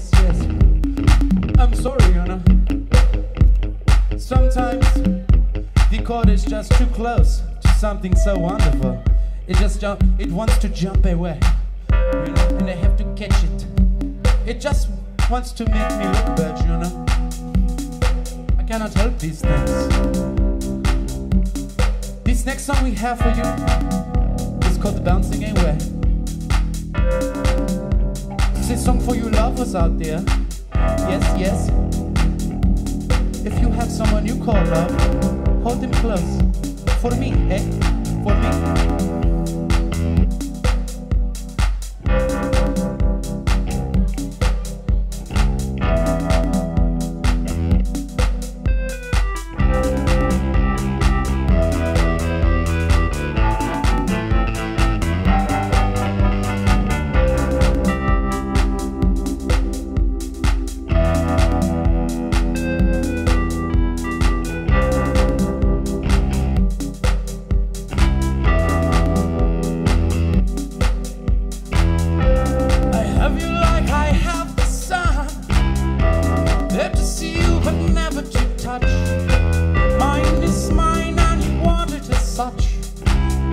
yes, yes. I'm sorry, you know. Sometimes the chord is just too close to something so wonderful. It just jump, it wants to jump away, you know, and I have to catch it. It just wants to make me look bad, you know. I cannot help these things. This next song we have for you is called The Bouncing Away. A song for you lovers out there. Yes, yes. If you have someone you call love, hold him close. For me, eh? For me.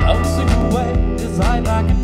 Bouncing away is I like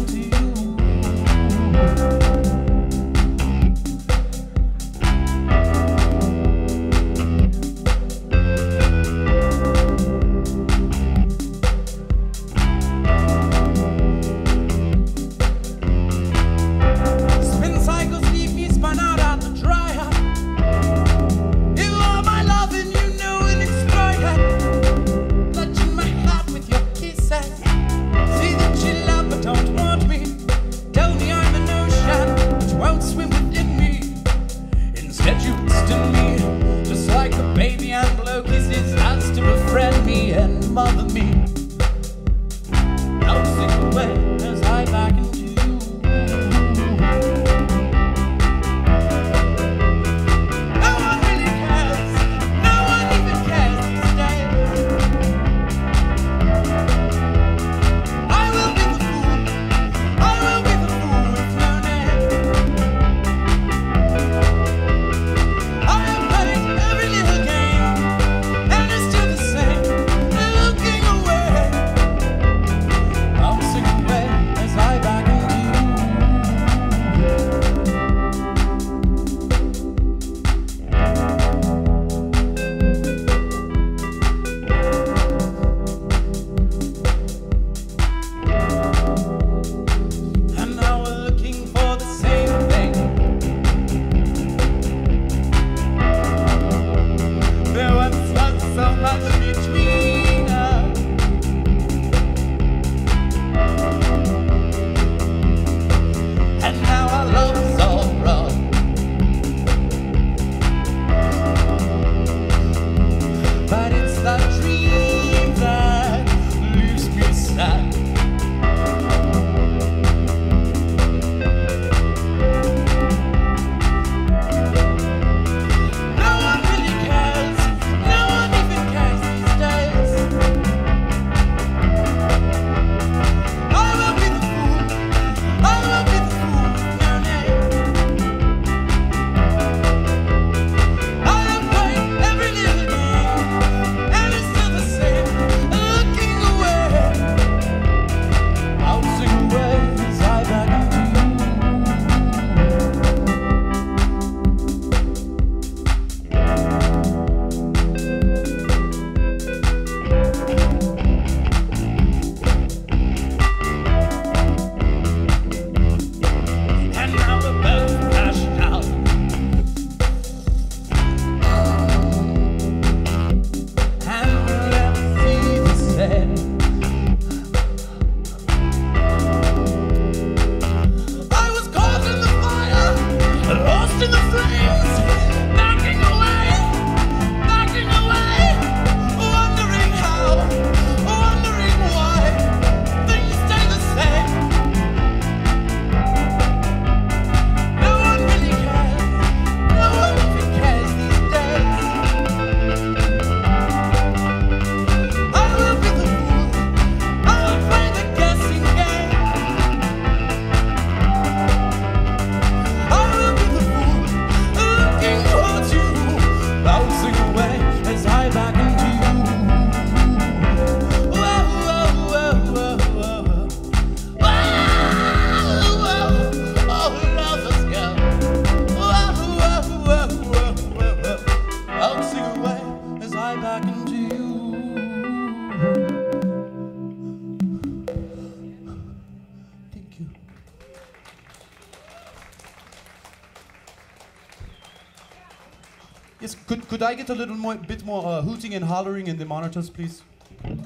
Yes, could, could I get a little more, bit more uh, hooting and hollering in the monitors, please? I'd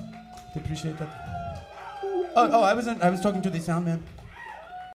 appreciate that. Oh, oh, I wasn't. I was talking to the sound man.